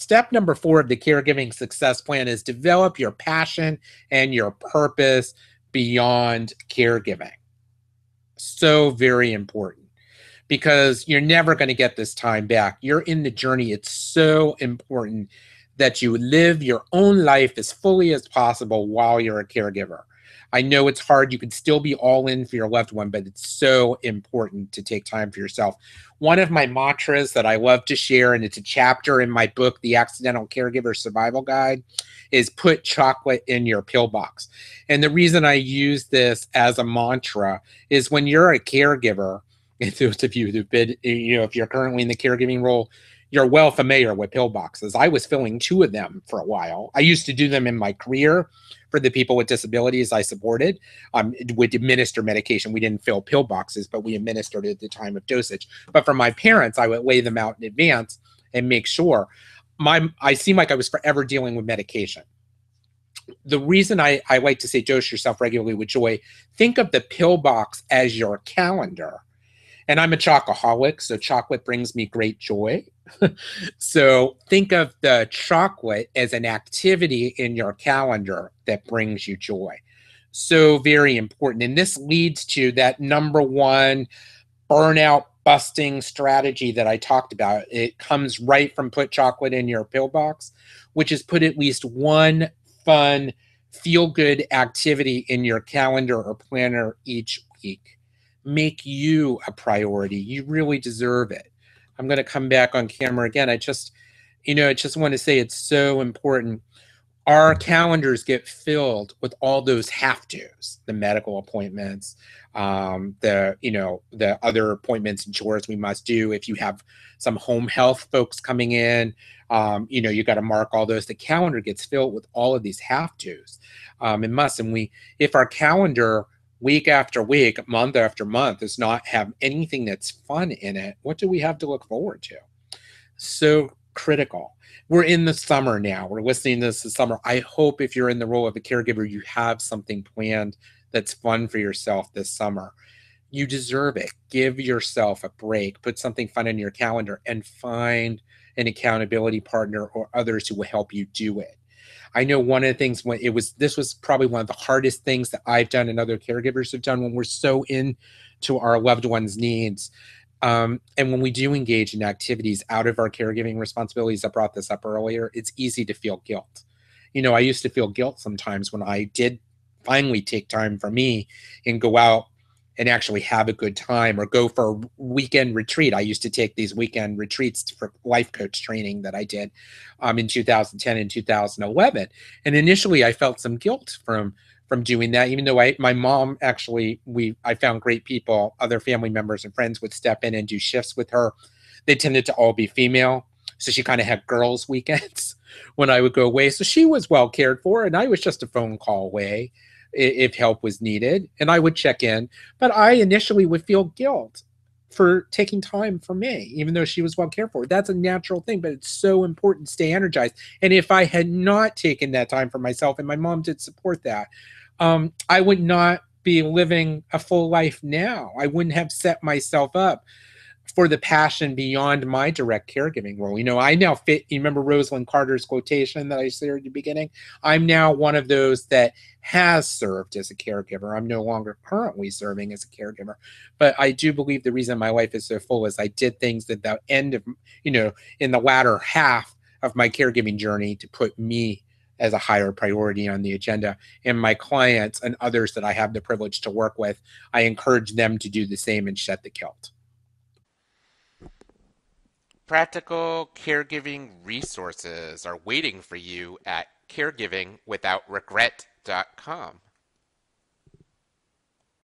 Step number four of the caregiving success plan is develop your passion and your purpose beyond caregiving. So very important because you're never going to get this time back. You're in the journey. It's so important that you live your own life as fully as possible while you're a caregiver. I know it's hard. You can still be all in for your loved one, but it's so important to take time for yourself. One of my mantras that I love to share, and it's a chapter in my book, The Accidental Caregiver Survival Guide, is put chocolate in your pillbox. And the reason I use this as a mantra is when you're a caregiver, and those of you who've been, you know, if you're currently in the caregiving role, you're well familiar with pillboxes. I was filling two of them for a while. I used to do them in my career for the people with disabilities I supported. Um, would administer medication. We didn't fill pill boxes, but we administered at the time of dosage. But for my parents, I would lay them out in advance and make sure. My I seem like I was forever dealing with medication. The reason I, I like to say dose yourself regularly with joy, think of the pill box as your calendar and I'm a chocoholic, so chocolate brings me great joy. so think of the chocolate as an activity in your calendar that brings you joy. So very important. And this leads to that number one burnout busting strategy that I talked about. It comes right from put chocolate in your pillbox, which is put at least one fun, feel good activity in your calendar or planner each week make you a priority. You really deserve it. I'm going to come back on camera again. I just, you know, I just want to say it's so important. Our calendars get filled with all those have tos, the medical appointments, um, the, you know, the other appointments and chores we must do. If you have some home health folks coming in, um, you know, you got to mark all those. The calendar gets filled with all of these have tos um, and must. And we, if our calendar week after week, month after month does not have anything that's fun in it, what do we have to look forward to? So critical. We're in the summer now. We're listening to this this summer. I hope if you're in the role of a caregiver, you have something planned that's fun for yourself this summer. You deserve it. Give yourself a break. Put something fun in your calendar and find an accountability partner or others who will help you do it. I know one of the things when it was this was probably one of the hardest things that I've done and other caregivers have done when we're so into our loved ones' needs. Um, and when we do engage in activities out of our caregiving responsibilities, I brought this up earlier, it's easy to feel guilt. You know, I used to feel guilt sometimes when I did finally take time for me and go out and actually have a good time or go for a weekend retreat. I used to take these weekend retreats for life coach training that I did um, in 2010 and 2011. And initially, I felt some guilt from from doing that, even though I my mom actually we I found great people, other family members and friends would step in and do shifts with her. They tended to all be female, so she kind of had girls' weekends when I would go away. So she was well cared for, and I was just a phone call away if help was needed and I would check in. But I initially would feel guilt for taking time for me, even though she was well cared for. That's a natural thing, but it's so important to stay energized. And if I had not taken that time for myself, and my mom did support that, um, I would not be living a full life now. I wouldn't have set myself up for the passion beyond my direct caregiving role. You know, I now fit, you remember Rosalynn Carter's quotation that I said at the beginning? I'm now one of those that has served as a caregiver. I'm no longer currently serving as a caregiver, but I do believe the reason my life is so full is I did things at the end of, you know, in the latter half of my caregiving journey to put me as a higher priority on the agenda. And my clients and others that I have the privilege to work with, I encourage them to do the same and shed the kilt. Practical caregiving resources are waiting for you at caregivingwithoutregret.com.